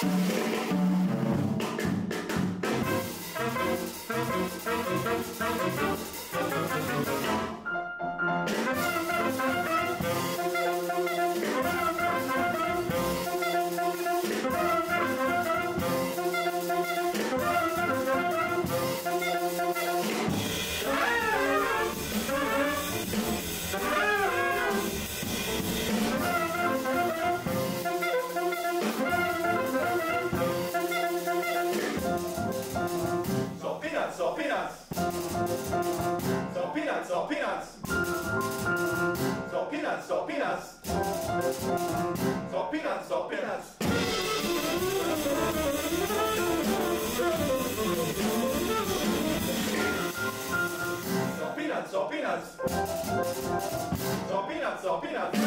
So So peanuts, so peanuts. So peanuts, so peanuts. So peanuts, so peanuts. So peanuts, so peanuts. So peanuts, so peanuts.